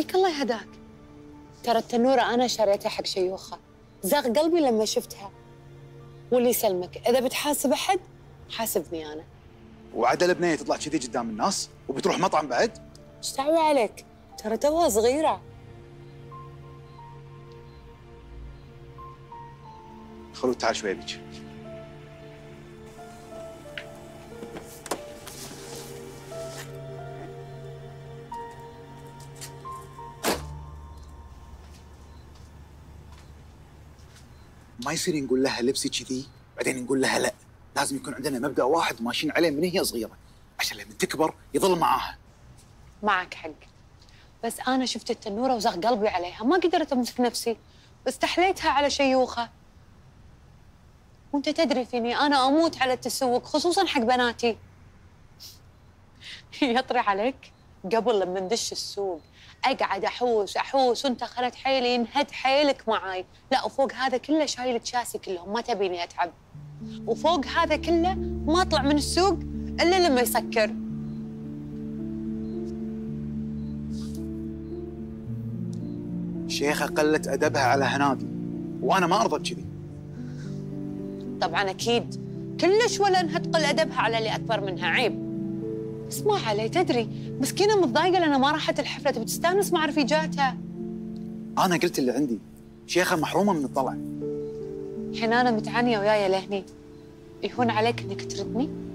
فيك الله يهداك. ترى التنورة أنا شريتها حق شيوخة زاغ قلبي لما شفتها. واللي يسلمك إذا بتحاسب أحد حاسبني أنا. وعدل بنيه تطلع كذي قدام الناس وبتروح مطعم بعد؟ إيش دعوة عليك؟ ترى توها صغيرة. خلود تعال شوي بيك. ما يصير نقول لها لبسي كذي بعدين نقول لها لا. لازم يكون عندنا مبدأ واحد ماشيين عليه من هي صغيرة. عشان لما تكبر يظل معاها. معك حق. بس أنا شفت التنورة وزاغ قلبي عليها. ما قدرت أمسك نفسي. استحليتها على شيوخة وأنت تدري فيني أنا أموت على التسوق خصوصا حق بناتي. يطري عليك. قبل لما ندش السوق. أقعد أحوس أحوس وأنت خلت حيلي ينهد حيلك معاي. لا وفوق هذا كله شايل شاسي كلهم ما تبيني أتعب. وفوق هذا كله ما أطلع من السوق إلا لما يسكر. شيخة قلت أدبها على هنادي وأنا ما ارضى بكذي طبعا أكيد. كلش ولا انها تقل ادبها على اللي أكبر منها عيب. بس ما علي تدري مسكينة متضايقة لأنها ما راحت الحفلة تبي تستأنس مع رفيجاتها؟ أنا قلت اللي عندي شيخة محرومة من الطلع. الحين أنا متعانية وياي لهني. يهون عليك إنك تردني؟